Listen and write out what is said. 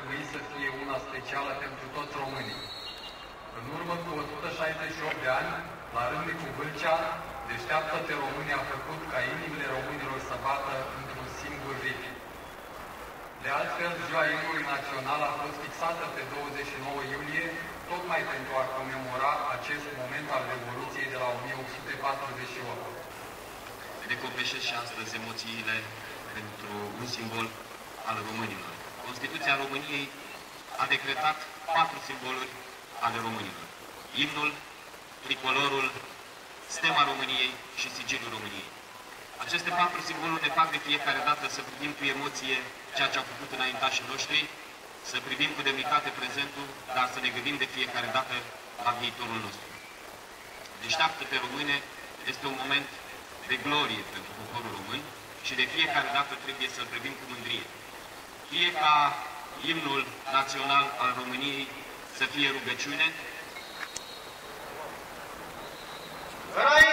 trebui să fie una specială pentru toți românii. În urmă cu 168 de ani, la rândul cu Vâlcea, Deșteaptă-te România a făcut ca inimile românilor să bată într-un singur ritm. De altfel, ziua imnului național a fost fixată pe 29 iulie, tocmai pentru a comemora acest moment al Revoluției de la 1848. Recopeșesc și astăzi emoțiile pentru un simbol al românilor. Constituția României a decretat patru simboluri ale românilor. Imnul, tricolorul, stema României și sigiliul României. Aceste patru simboluri ne fac de fiecare dată să privim cu emoție ceea ce au făcut înaintașii noștri, să privim cu demnitate prezentul, dar să ne gândim de fiecare dată la viitorul nostru. Deșteaptă pe române este un moment de glorie pentru poporul român și de fiecare dată trebuie să-l privim cu mândrie fie ca imnul național al României să fie rugăciune. Rai!